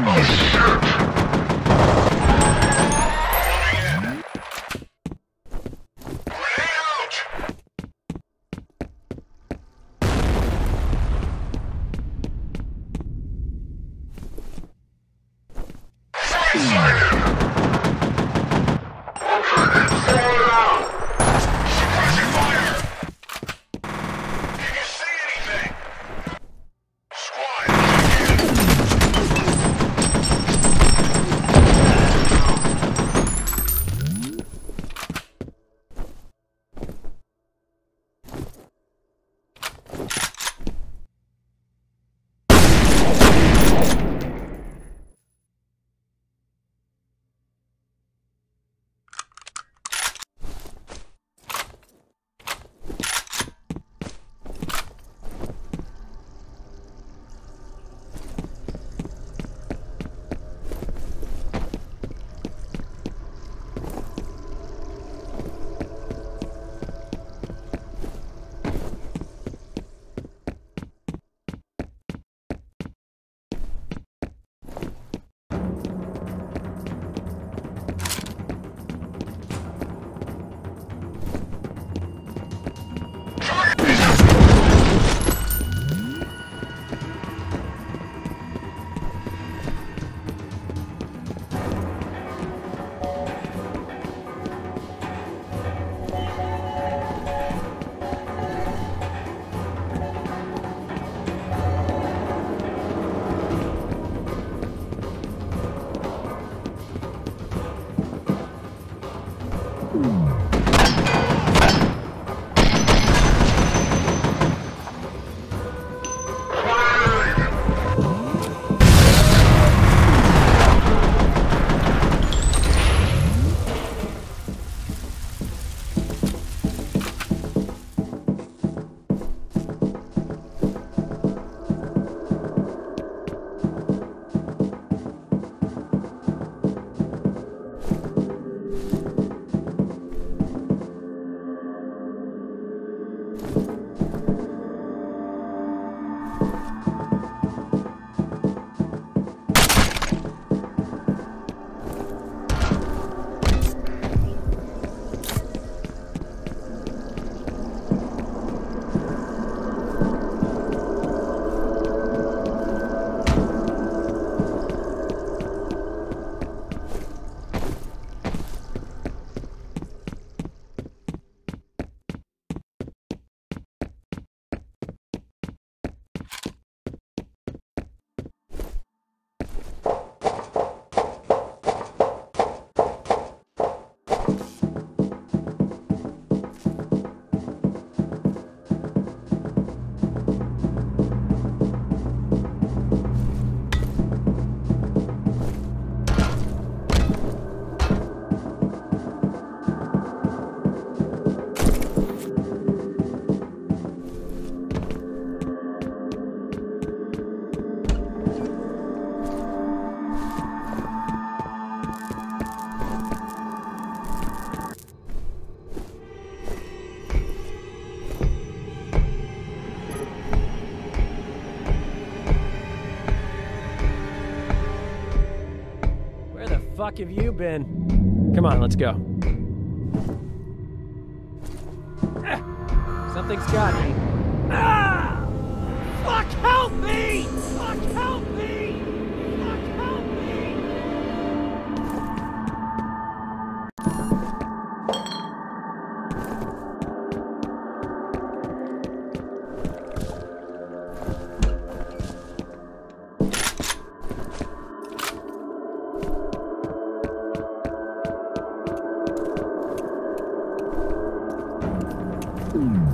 Oh, sir. Fuck have you been? Come on, let's go. Something's got me. Mm.